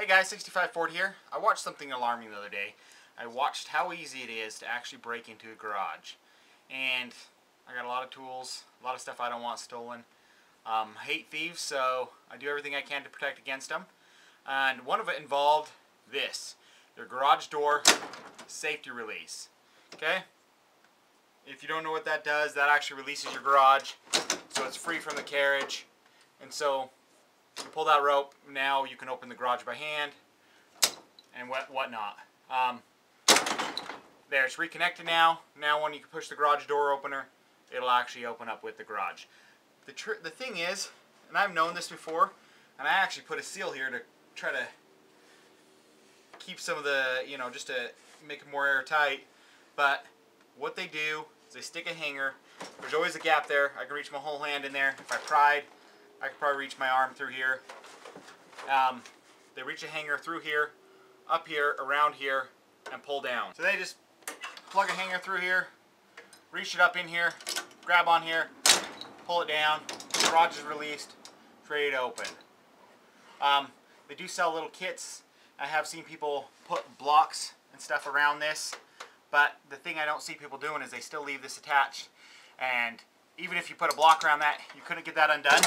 Hey guys, 65 Ford here. I watched something alarming the other day. I watched how easy it is to actually break into a garage. And I got a lot of tools, a lot of stuff I don't want stolen. Um, I hate thieves, so I do everything I can to protect against them. And one of it involved this. Their garage door safety release. Okay? If you don't know what that does, that actually releases your garage so it's free from the carriage. And so pull that rope, now you can open the garage by hand and what whatnot. Um, there, it's reconnected now. Now when you push the garage door opener, it'll actually open up with the garage. The, the thing is, and I've known this before, and I actually put a seal here to try to keep some of the, you know, just to make it more airtight. But what they do is they stick a hanger. There's always a gap there. I can reach my whole hand in there. If I pried, I could probably reach my arm through here. Um, they reach a hanger through here, up here, around here, and pull down. So they just plug a hanger through here, reach it up in here, grab on here, pull it down, garage is released, it's ready to open. Um, they do sell little kits. I have seen people put blocks and stuff around this, but the thing I don't see people doing is they still leave this attached. And even if you put a block around that, you couldn't get that undone.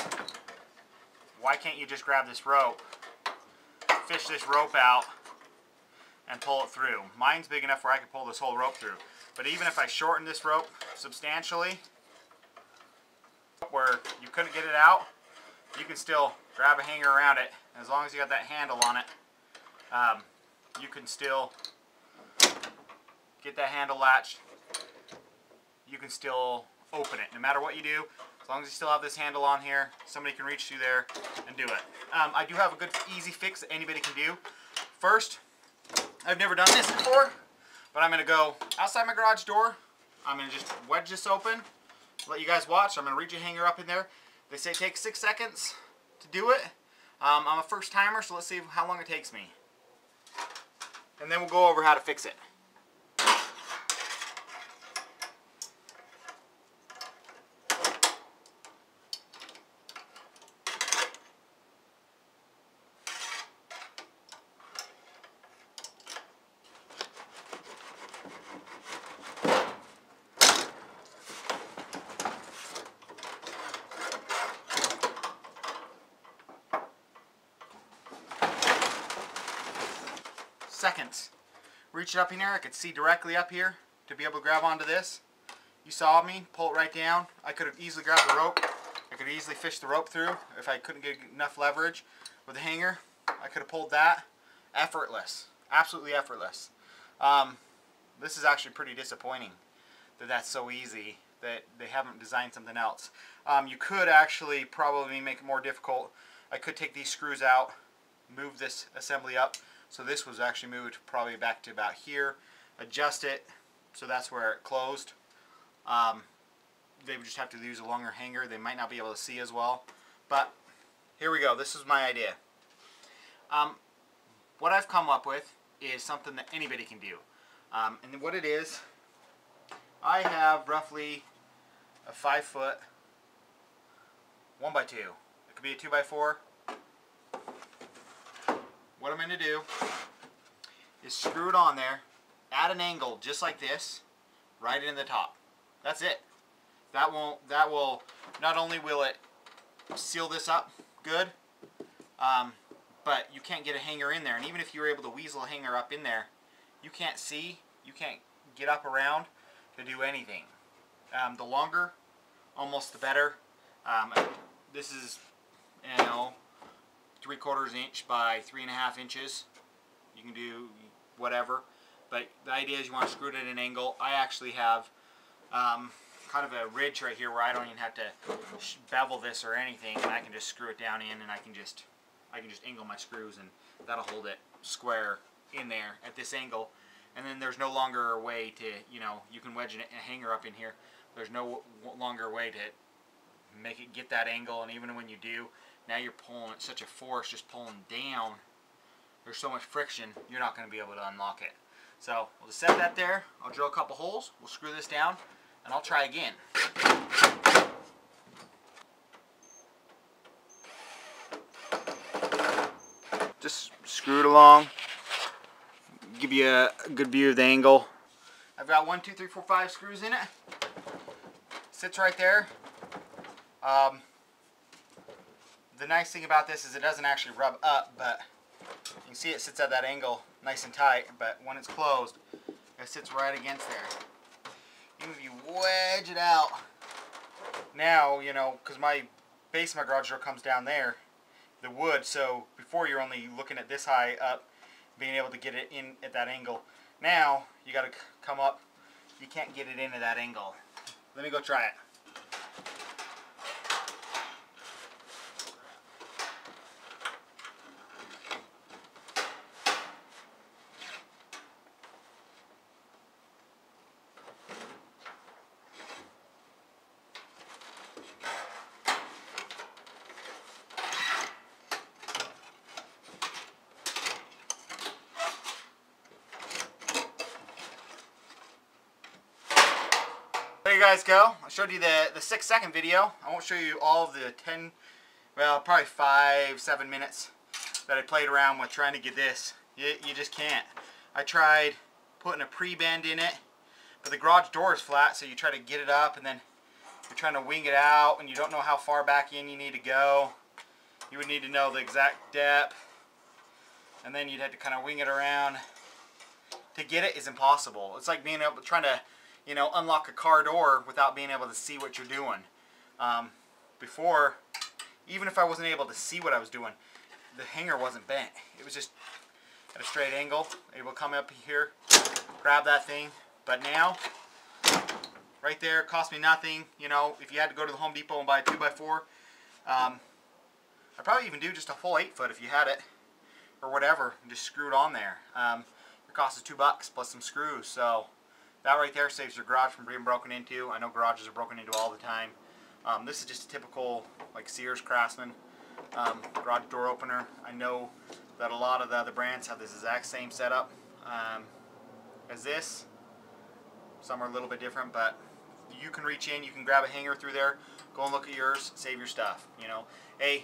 Why can't you just grab this rope, fish this rope out, and pull it through? Mine's big enough where I could pull this whole rope through. But even if I shorten this rope substantially, where you couldn't get it out, you can still grab a hanger around it. As long as you got that handle on it, um, you can still get that handle latched. You can still open it. No matter what you do, as long as you still have this handle on here, somebody can reach through there and do it. Um, I do have a good easy fix that anybody can do. First, I've never done this before, but I'm to go outside my garage door. I'm to just wedge this open, let you guys watch. I'm to reach a hanger up in there. They say it takes six seconds to do it. Um, I'm a first timer, so let's see how long it takes me. And then we'll go over how to fix it. Seconds. Reach it up in there, I could see directly up here to be able to grab onto this. You saw me, pull it right down. I could have easily grabbed the rope. I could easily fish the rope through if I couldn't get enough leverage with the hanger. I could have pulled that. Effortless. Absolutely effortless. Um, this is actually pretty disappointing that that's so easy that they haven't designed something else. Um, you could actually probably make it more difficult. I could take these screws out, move this assembly up, so this was actually moved probably back to about here. Adjust it so that's where it closed. Um, they would just have to use a longer hanger. They might not be able to see as well. But here we go. This is my idea. Um, what I've come up with is something that anybody can do. Um, and what it is, I have roughly a five foot one by two. It could be a two by four what I'm going to do is screw it on there at an angle just like this, right in the top. That's it. That won't. That will not only will it seal this up good, um, but you can't get a hanger in there. And even if you were able to weasel a hanger up in there, you can't see. You can't get up around to do anything. Um, the longer, almost the better. Um, this is, you know, three quarters inch by three and a half inches. You can do whatever. But the idea is you want to screw it at an angle. I actually have um, kind of a ridge right here where I don't even have to bevel this or anything. And I can just screw it down in and I can just I can just angle my screws and that'll hold it square in there at this angle. And then there's no longer a way to, you know, you can wedge a hanger up in here. There's no longer way to make it get that angle and even when you do, now you're pulling such a force, just pulling down. There's so much friction, you're not going to be able to unlock it. So we'll just set that there. I'll drill a couple holes. We'll screw this down, and I'll try again. just screw it along. Give you a good view of the angle. I've got one, two, three, four, five screws in it. Sits right there. Um, the nice thing about this is it doesn't actually rub up, but you can see it sits at that angle nice and tight, but when it's closed, it sits right against there. Even if you wedge it out, now, you know, because my base of my garage door comes down there, the wood, so before you're only looking at this high up, being able to get it in at that angle. Now, you got to come up, you can't get it in at that angle. Let me go try it. Guys go. I showed you the, the six second video. I won't show you all the 10, well, probably five, seven minutes that I played around with trying to get this. You, you just can't. I tried putting a pre-bend in it, but the garage door is flat, so you try to get it up and then you're trying to wing it out and you don't know how far back in you need to go. You would need to know the exact depth and then you'd have to kind of wing it around. To get it is impossible. It's like being able trying to you know, unlock a car door without being able to see what you're doing. Um, before, even if I wasn't able to see what I was doing, the hanger wasn't bent. It was just at a straight angle, able to come up here, grab that thing. But now, right there, cost me nothing. You know, if you had to go to the Home Depot and buy a 2x4, um, I'd probably even do just a full 8 foot if you had it, or whatever, and just screw it on there. Um, it costs us two bucks plus some screws, so that right there saves your garage from being broken into. I know garages are broken into all the time. Um, this is just a typical like Sears Craftsman um, garage door opener. I know that a lot of the other brands have this exact same setup um, as this. Some are a little bit different, but you can reach in, you can grab a hanger through there, go and look at yours, save your stuff. You know, hey,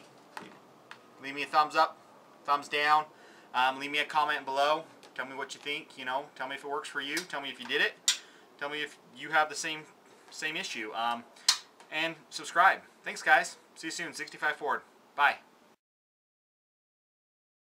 leave me a thumbs up, thumbs down. Um, leave me a comment below. Tell me what you think. You know, tell me if it works for you. Tell me if you did it. Tell me if you have the same same issue. Um, and subscribe. Thanks, guys. See you soon. 65 Ford. Bye.